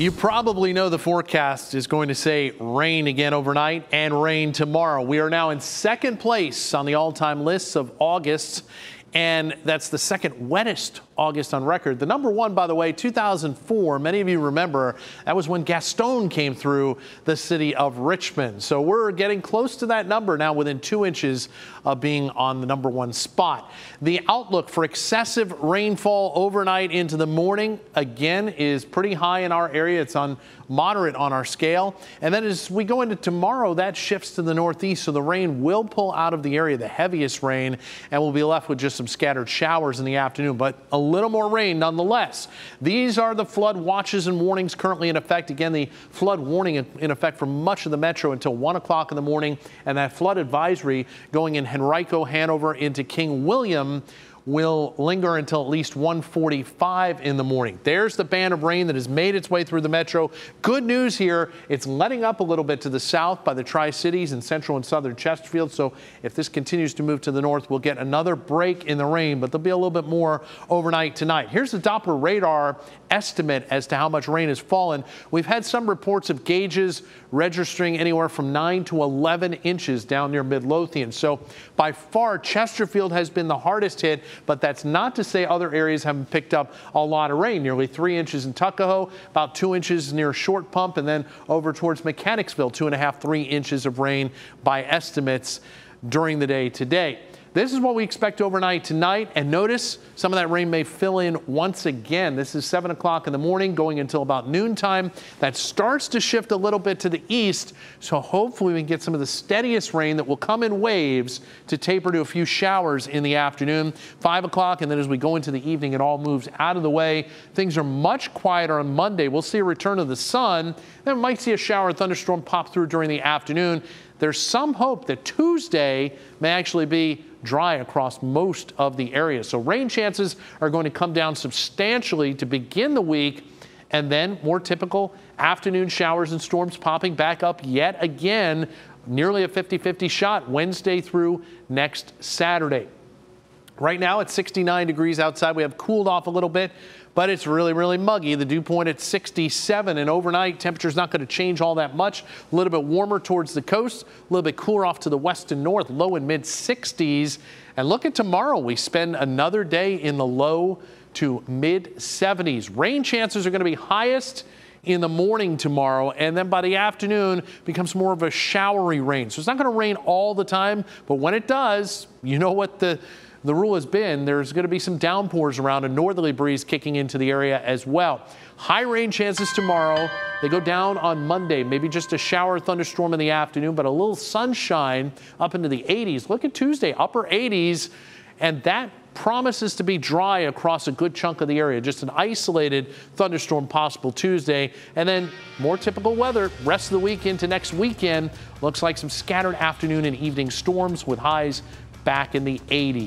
You probably know the forecast is going to say rain again overnight and rain tomorrow. We are now in second place on the all time lists of August, and that's the second wettest August on record. The number one, by the way, 2004, many of you remember, that was when Gaston came through the city of Richmond. So we're getting close to that number now within two inches of being on the number one spot. The outlook for excessive rainfall overnight into the morning, again, is pretty high in our area. It's on moderate on our scale. And then as we go into tomorrow, that shifts to the northeast, so the rain will pull out of the area, the heaviest rain, and we'll be left with just some scattered showers in the afternoon. But a little more rain nonetheless. These are the flood watches and warnings currently in effect. Again, the flood warning in effect for much of the metro until 1 o'clock in the morning, and that flood advisory going in Henrico, Hanover into King William will linger until at least 145 in the morning. There's the band of rain that has made its way through the metro. Good news here, it's letting up a little bit to the south by the Tri-Cities and central and southern Chesterfield. So if this continues to move to the north, we'll get another break in the rain, but there'll be a little bit more overnight tonight. Here's the Doppler radar estimate as to how much rain has fallen. We've had some reports of gauges registering anywhere from 9 to 11 inches down near Midlothian. So by far, Chesterfield has been the hardest hit, but that's not to say other areas haven't picked up a lot of rain. Nearly 3 inches in Tuckahoe, about 2 inches near Short Pump, and then over towards Mechanicsville, two and a half, three inches of rain by estimates during the day today. This is what we expect overnight tonight. And notice some of that rain may fill in once again. This is 7 o'clock in the morning going until about noontime. That starts to shift a little bit to the east. So hopefully we can get some of the steadiest rain that will come in waves to taper to a few showers in the afternoon. 5 o'clock. And then as we go into the evening, it all moves out of the way. Things are much quieter on Monday. We'll see a return of the sun. Then we might see a shower thunderstorm pop through during the afternoon. There's some hope that Tuesday may actually be dry across most of the area. So rain chances are going to come down substantially to begin the week and then more typical afternoon showers and storms popping back up yet again. Nearly a 50-50 shot Wednesday through next Saturday. Right now it's 69 degrees outside. We have cooled off a little bit, but it's really, really muggy. The dew point at 67 and overnight temperature's not going to change all that much. A little bit warmer towards the coast, a little bit cooler off to the west and north, low and mid 60s. And look at tomorrow. We spend another day in the low to mid 70s. Rain chances are going to be highest in the morning tomorrow, and then by the afternoon becomes more of a showery rain. So it's not going to rain all the time, but when it does, you know what the the rule has been there's going to be some downpours around a northerly breeze kicking into the area as well. High rain chances tomorrow. They go down on Monday, maybe just a shower thunderstorm in the afternoon, but a little sunshine up into the 80s. Look at Tuesday, upper 80s, and that promises to be dry across a good chunk of the area. Just an isolated thunderstorm possible Tuesday, and then more typical weather rest of the week into next weekend. Looks like some scattered afternoon and evening storms with highs back in the 80s.